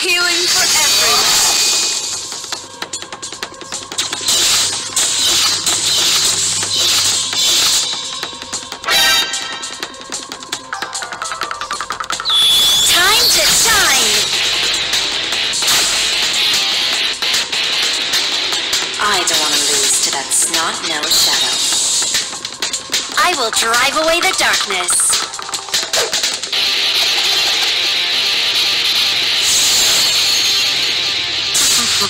Healing for everyone. Time to shine! I don't want to lose to that snot-nosed shadow. I will drive away the darkness. I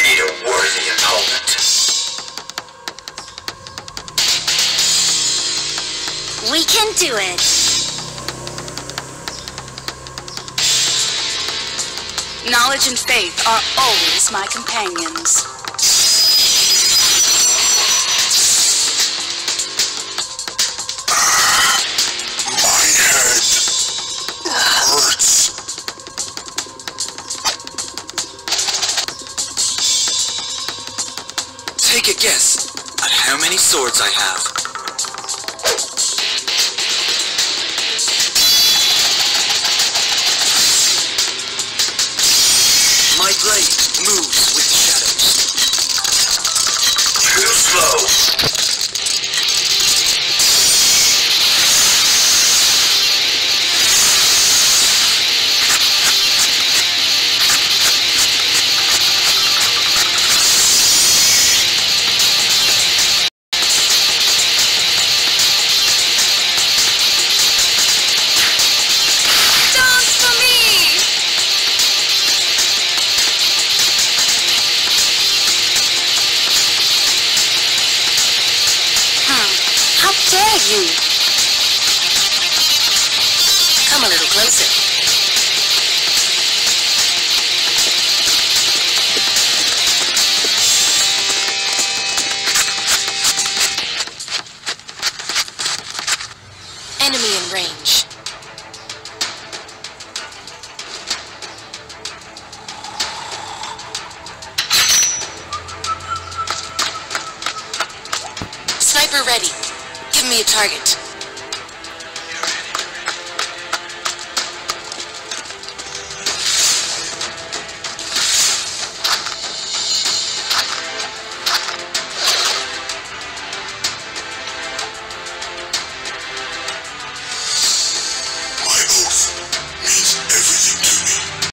need a worthy opponent. We can do it. Knowledge and faith are always my companions. My head hurts. Take a guess at how many swords I have. Blade moves with the shadows. Too slow. Dare you? Come a little closer. Enemy in range. Sniper ready. Give me a target.